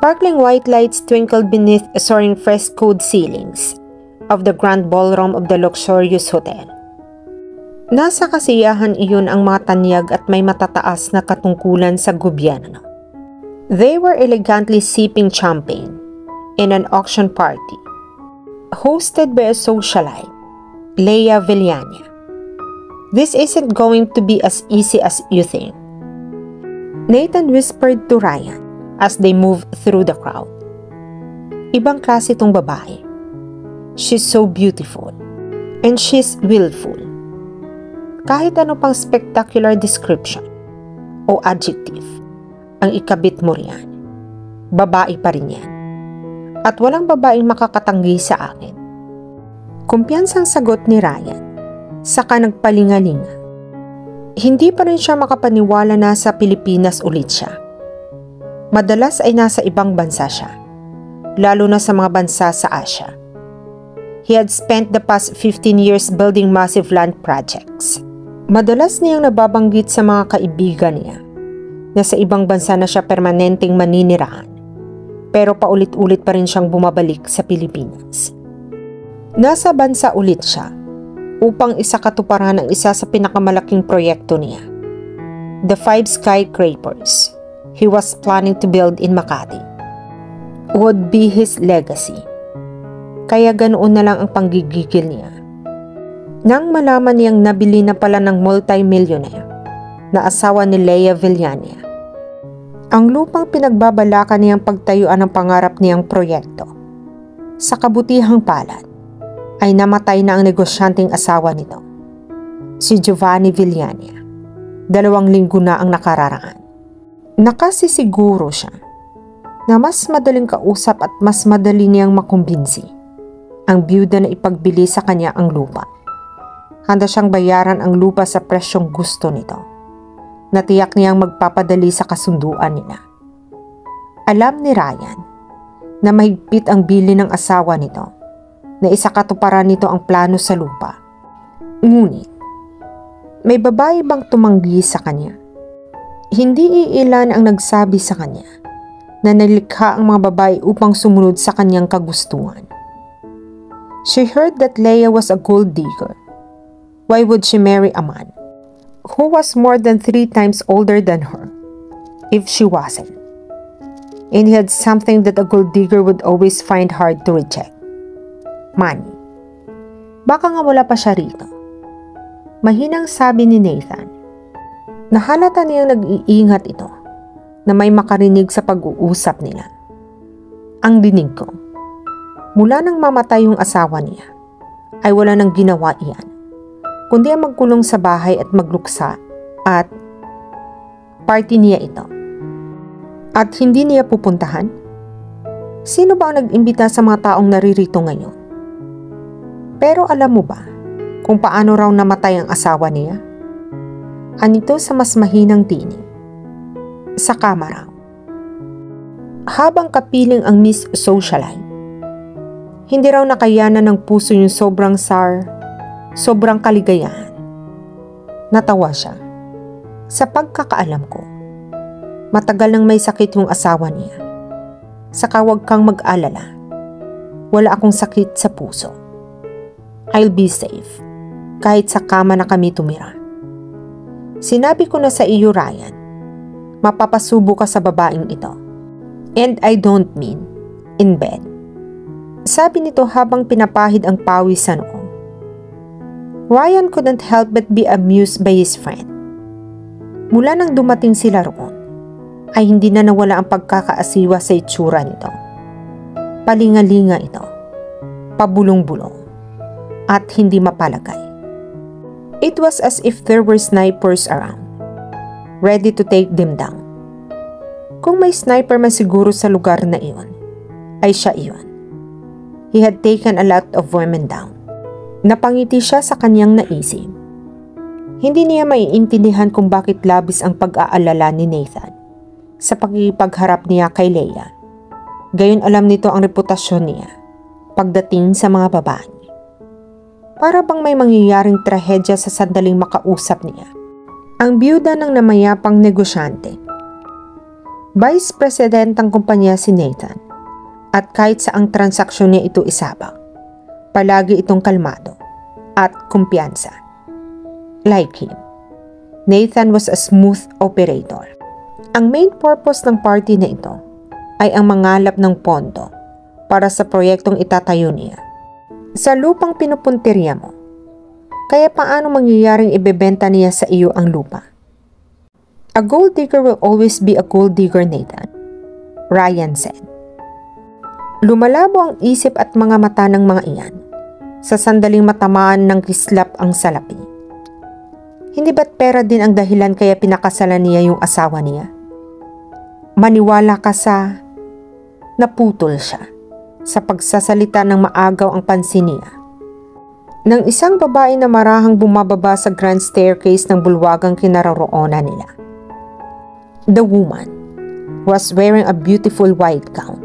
Sparkling white lights twinkled beneath soaring frescoed ceilings of the grand ballroom of the luxurious hotel. Nasa kasiyahan iyon ang mga tanyag at may matataas na katungkulan sa gobyerno. They were elegantly sipping champagne in an auction party hosted by a socialite, Leia Villania. This isn't going to be as easy as you think. Nathan whispered to Ryan as they move through the crowd. Ibang klase tong babae. She's so beautiful. And she's willful. Kahit ano pang spectacular description o adjective ang ikabit mo riyan, babae pa rin yan. At walang babaeng makakatanggi sa akin. Kumpiyansang sagot ni Ryan, saka nagpalingalinga. Hindi pa rin siya makapaniwala na sa Pilipinas ulit siya Madalas ay nasa ibang bansa siya, lalo na sa mga bansa sa Asia. He had spent the past 15 years building massive land projects. Madalas niyang nababanggit sa mga kaibigan niya na sa ibang bansa na siya permanenteng maninirahan pero paulit-ulit pa rin siyang bumabalik sa Pilipinas. Nasa bansa ulit siya upang isakatuparan ang isa sa pinakamalaking proyekto niya, the Five Skyscrapers he was planning to build in Makati would be his legacy. Kaya ganoon na lang ang panggigigil niya. Nang malaman niyang nabili na pala ng multi-millionaire na asawa ni Leia Villania, ang lupang pinagbabalakan niyang pagtayuan ng pangarap niyang proyekto. Sa kabutihang palad, ay namatay na ang negosyanteng asawa nito, si Giovanni Villania. Dalawang linggo na ang nakararaan. Nakasisiguro siya na mas madaling kausap at mas madali niyang makumbinsi ang byuda na ipagbili sa kanya ang lupa. Handa siyang bayaran ang lupa sa presyong gusto nito. Natiyak niyang magpapadali sa kasunduan nila. Alam ni Ryan na mahigpit ang bili ng asawa nito na isa katuparan nito ang plano sa lupa. Ngunit, may babae bang tumanggi sa kanya? Hindi iilan ang nagsabi sa kanya na nalikha ang mga babae upang sumunod sa kanyang kagustuhan. She heard that Leia was a gold digger. Why would she marry a man who was more than three times older than her if she wasn't? And he had something that a gold digger would always find hard to reject. Money. Baka nga wala pa siya rito. Mahinang sabi ni Nathan Nahalata niyang nag-iingat ito na may makarinig sa pag-uusap nila. Ang dinig ko, mula nang mamatay yung asawa niya, ay wala nang ginawa iyan, kundi ang magkulong sa bahay at magluksa at party niya ito. At hindi niya pupuntahan? Sino ba ang nag-imbita sa mga taong naririto ngayon? Pero alam mo ba kung paano raw namatay ang asawa niya? Anito sa mas mahinang tinig. Sa kamera. Habang kapiling ang Miss Socialite, hindi raw nakayanan ng puso yung sobrang sar, sobrang kaligayahan. Natawa siya. Sa pagkakaalam ko, matagal nang may sakit yung asawa niya. Saka huwag kang mag-alala. Wala akong sakit sa puso. I'll be safe kahit sa kama na kami tumira. Sinabi ko na sa iyo, Ryan, mapapasubo ka sa babaeng ito. And I don't mean in bed. Sabi nito habang pinapahid ang pawis sa noong. Ryan couldn't help but be amused by his friend. Mula nang dumating sila roon, ay hindi na nawala ang pagkakaasiwa sa itsura nito. Palingalinga ito, pabulong-bulong, at hindi mapalagay. It was as if there were snipers around, ready to take them down. Kung may sniper man siguro sa lugar na iyon, ay siya iyon. He had taken a lot of women down. Napangiti siya sa kanyang naisip. Hindi niya maiintindihan kung bakit labis ang pag-aalala ni Nathan sa pagkipagharap niya kay Leia. Gayon alam nito ang reputasyon niya pagdating sa mga babae. Para bang may mangyayaring trahedya sa sandaling makausap niya. Ang biyuda ng namayapang negosyante. Vice President ang kumpanya si Nathan at kahit sa ang transaksyon niya ito isabak, palagi itong kalmado at kumpiyansa. Like him, Nathan was a smooth operator. Ang main purpose ng party na ito ay ang mangalap ng pondo para sa proyektong itatayo niya. Sa lupang pinupuntirya mo, kaya paano mangyayaring ibebenta niya sa iyo ang lupa? A gold digger will always be a gold digger, Nathan. Ryan said. Lumalabo ang isip at mga mata ng mga iyan. Sa sandaling matamaan ng kislap ang salapi. Hindi ba't pera din ang dahilan kaya pinakasalan niya yung asawa niya? Maniwala ka sa... Naputol siya sa pagsasalita ng maagaw ang pansin niya. Nang isang babae na marahang bumababa sa grand staircase ng bulwagang kinaroroonan nila. The woman was wearing a beautiful white gown,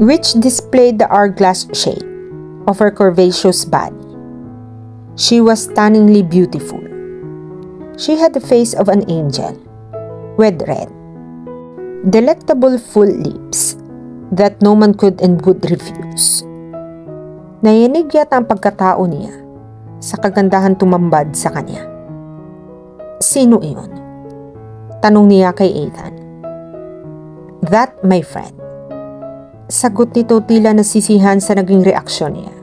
which displayed the hourglass shape of her curvaceous body. She was stunningly beautiful. She had the face of an angel, with red, delectable full lips that no man could and would refuse. Nayanig yata ang pagkatao niya sa kagandahan tumambad sa kanya. Sino iyon? Tanong niya kay Ethan. That, my friend. Sagot nito tila nasisihan sa naging reaksyon niya.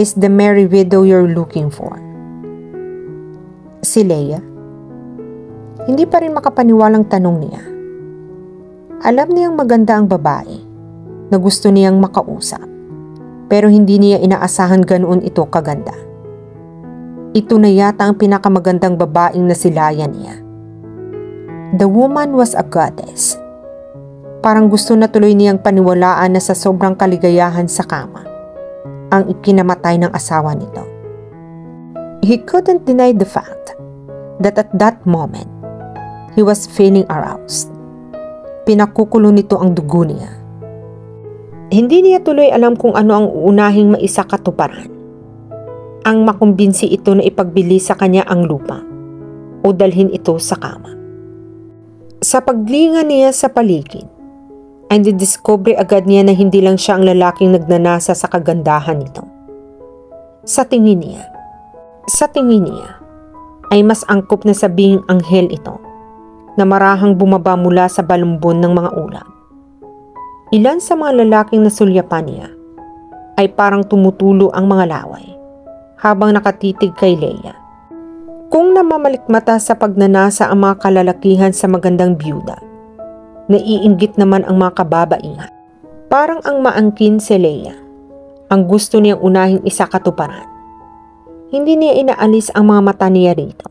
Is the merry widow you're looking for? Si Leia. Hindi pa rin makapaniwalang tanong niya. Alam niyang maganda ang babae na gusto niyang makausap pero hindi niya inaasahan ganoon ito kaganda. Ito na yata ang pinakamagandang babaeng nasilayan niya. The woman was a goddess. Parang gusto na tuloy niyang paniwalaan na sa sobrang kaligayahan sa kama, ang ikinamatay ng asawa nito. He couldn't deny the fact that at that moment, he was feeling aroused. Pinakukulo nito ang dugo niya. Hindi niya tuloy alam kung ano ang unahing maisa katuparan. Ang makumbinsi ito na ipagbili sa kanya ang lupa o dalhin ito sa kama. Sa paglinga niya sa paligid, ay didiscover agad niya na hindi lang siya ang lalaking nagnanasa sa kagandahan nito. Sa tingin niya, sa tingin niya, ay mas angkop na sabing anghel ito na marahang bumaba mula sa balumbon ng mga ulap. Ilan sa mga lalaking nasulyapan niya ay parang tumutulo ang mga laway habang nakatitig kay Leia kung namamalikmata sa pagnanasa ang mga kalalakihan sa magandang byuda, naiinggit naman ang mga kababaihan. Parang ang maangkin si Leia, ang gusto niyang unahing isa katuparan. Hindi niya inaalis ang mga mata niya rito.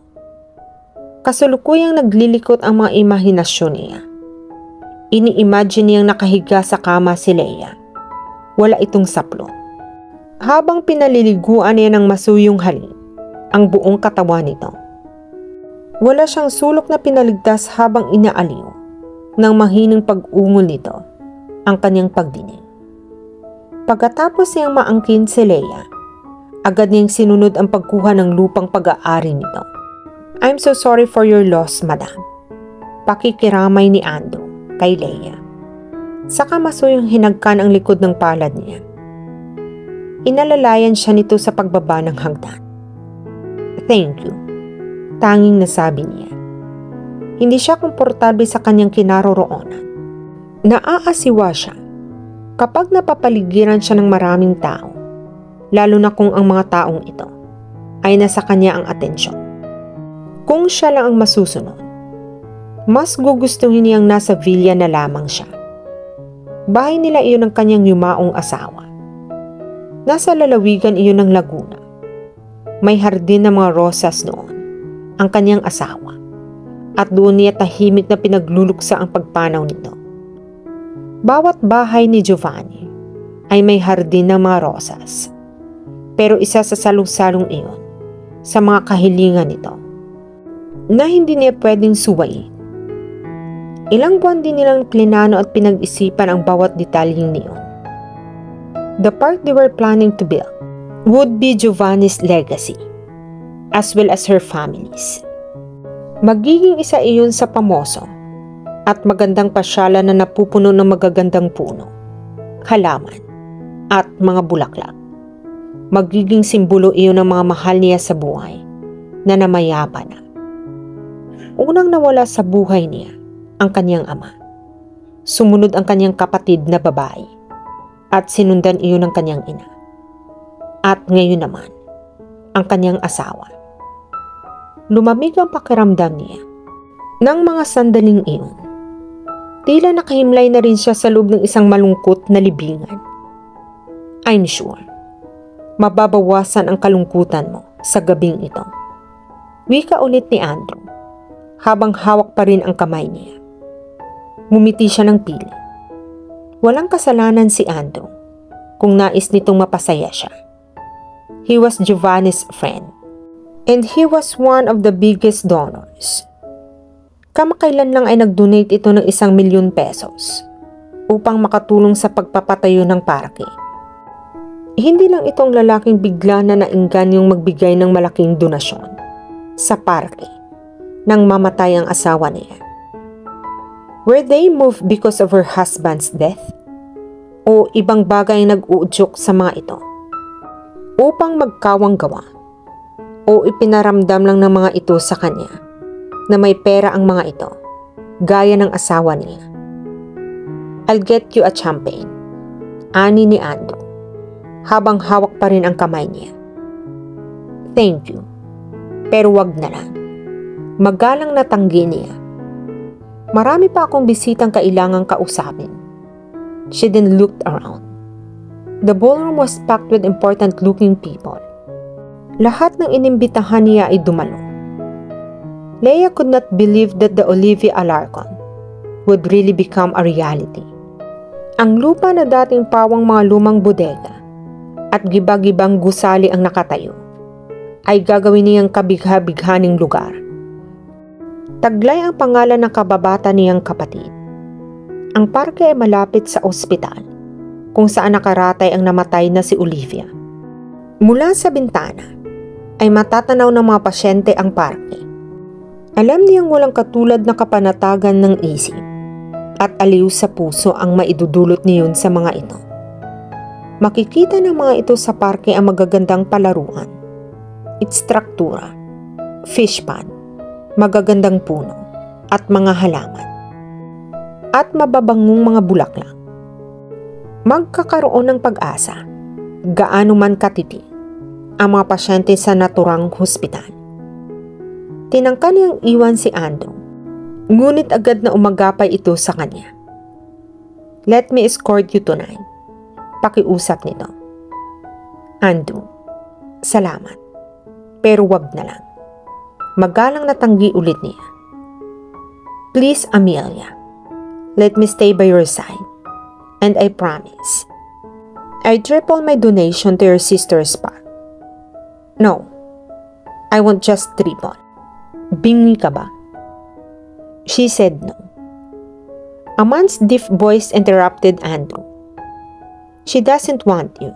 Kasulukuyang naglilikot ang mga imahinasyon niya. Ini-imagine niyang nakahiga sa kama si Leia. Wala itong saplo. Habang pinaliliguan niya ng masuyong halik, ang buong katawan nito. Wala siyang sulok na pinaligtas habang inaaliw ng mahinang pag-ungol nito ang kanyang pagdinig. Pagkatapos niyang maangkin si Leia, agad niyang sinunod ang pagkuha ng lupang pag-aari nito. I'm so sorry for your loss, madam. Pakikiramay ni Ando kay Leia. Saka masuyong hinagkan ang likod ng palad niya. Inalalayan siya nito sa pagbaba ng hagdan. Thank you. Tanging nasabi niya. Hindi siya komportable sa kanyang kinaroroonan. Naaasiwa siya kapag napapaligiran siya ng maraming tao, lalo na kung ang mga taong ito ay nasa kanya ang atensyon. Kung siya lang ang masusunod, mas gugustuhin niyang nasa villa na lamang siya. Bahay nila iyon ng kanyang yumaong asawa. Nasa lalawigan iyon ng Laguna may hardin ng mga rosas noon, ang kanyang asawa. At doon niya tahimik na pinagluluksa ang pagpanaw nito. Bawat bahay ni Giovanni ay may hardin ng mga rosas. Pero isa sa salong-salong iyon sa mga kahilingan nito na hindi niya pwedeng suwayin. Ilang buwan din nilang plinano at pinag-isipan ang bawat detalyeng niyon. The park they were planning to build would be Giovanni's legacy, as well as her family's. Magiging isa iyon sa pamoso at magandang pasyala na napupuno ng magagandang puno, halaman, at mga bulaklak. Magiging simbolo iyon ng mga mahal niya sa buhay na namayapa na. Unang nawala sa buhay niya ang kanyang ama. Sumunod ang kanyang kapatid na babae at sinundan iyon ng kanyang ina. At ngayon naman, ang kanyang asawa. Lumamig ang pakiramdam niya. Nang mga sandaling iyon, tila nakahimlay na rin siya sa loob ng isang malungkot na libingan. I'm sure, mababawasan ang kalungkutan mo sa gabing ito. Wika ulit ni Andrew habang hawak pa rin ang kamay niya. Mumiti siya ng pili. Walang kasalanan si Andrew kung nais nitong mapasaya siya. He was Giovanni's friend and he was one of the biggest donors. Kamakailan lang ay nag-donate ito ng isang milyon pesos upang makatulong sa pagpapatayo ng parke. Hindi lang itong lalaking bigla na nainggan yung magbigay ng malaking donasyon sa parke nang mamatay ang asawa niya. Were they moved because of her husband's death? O ibang bagay nag-uudyok sa mga ito? Upang magkawang gawa? O ipinaramdam lang ng mga ito sa kanya na may pera ang mga ito, gaya ng asawa niya? I'll get you a champagne. Ani ni Ando, habang hawak pa rin ang kamay niya. Thank you, pero wag na lang. Magalang natanggi niya Marami pa akong bisitang kailangang kausapin. She then looked around. The ballroom was packed with important-looking people. Lahat ng inimbitahan niya ay dumalo. Leia could not believe that the Olivia Alarcon would really become a reality. Ang lupa na dating pawang mga lumang bodega at gibagibang gusali ang nakatayo ay gagawin niyang kabigha-bighaning lugar Taglay ang pangalan ng kababata niyang kapatid. Ang parke ay malapit sa ospital, kung saan nakaratay ang namatay na si Olivia. Mula sa bintana, ay matatanaw ng mga pasyente ang parke. Alam niyang walang katulad na kapanatagan ng isip at aliw sa puso ang maidudulot niyon sa mga ito. Makikita ng mga ito sa parke ang magagandang palaruan, its struktura, fish pond, magagandang puno at mga halaman at mababangong mga bulaklak. Magkakaroon ng pag-asa, gaano man katiti, ang mga pasyente sa naturang hospital. Tinangka niyang iwan si Andrew, ngunit agad na umagapay ito sa kanya. Let me escort you tonight. Pakiusap nito. Andrew, salamat. Pero wag na lang. Magalang natanggi ulit niya. Please, Amelia, let me stay by your side. And I promise, I triple my donation to your sister's part. No, I want just triple. Bingi ka ba? She said no. A man's deep voice interrupted Andrew. She doesn't want you.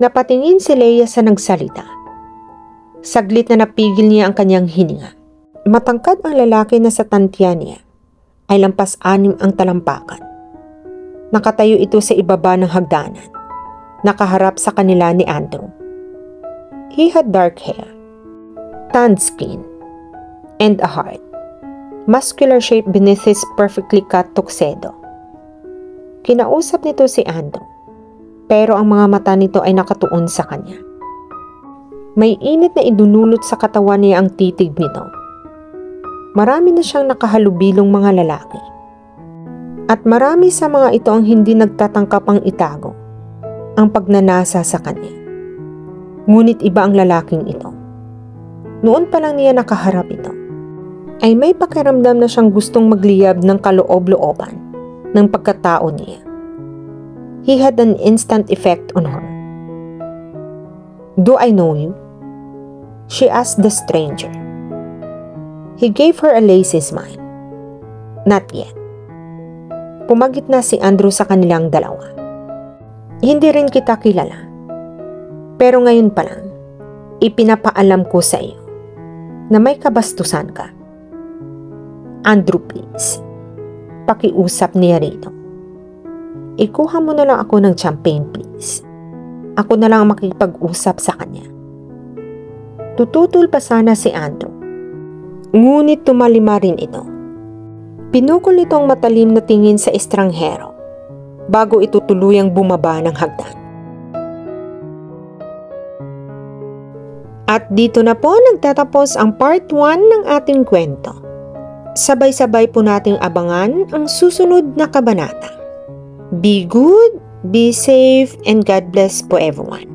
Napatingin si Leia sa nagsalita. Saglit na napigil niya ang kanyang hininga. Matangkad ang lalaki na sa tantya niya ay lampas anim ang talampakan. Nakatayo ito sa ibaba ng hagdanan, nakaharap sa kanila ni Andrew. He had dark hair, tanned skin, and a heart, muscular shape beneath his perfectly cut tuxedo. Kinausap nito si Andrew, pero ang mga mata nito ay nakatuon sa kanya. May init na idunulot sa katawan niya ang titig nito. Marami na siyang nakahalubilong mga lalaki. At marami sa mga ito ang hindi nagtatangkap ang itago ang pagnanasa sa kanya. Ngunit iba ang lalaking ito. Noon pa lang niya nakaharap ito, ay may pakiramdam na siyang gustong magliyab ng kaloob-looban ng pagkatao niya. He had an instant effect on her. Do I know you? She asked the stranger. He gave her a lazy smile. Not yet. Pumagit na si Andrew sa kanilang dalawa. Hindi rin kita kilala. Pero ngayon pa lang, ipinapaalam ko sa iyo na may kabastusan ka. Andrew please. Pakiusap ni Rino. Ikuha mo na lang ako ng champagne please. Ako na lang makipag-usap sa kanya. Tututol pa sana si Andrew. Ngunit tumalima rin ito. Pinukol itong matalim na tingin sa estranghero bago ito tuluyang bumaba ng hagdan. At dito na po nagtatapos ang part 1 ng ating kwento. Sabay-sabay po nating abangan ang susunod na kabanata. Be good, be safe, and God bless po everyone.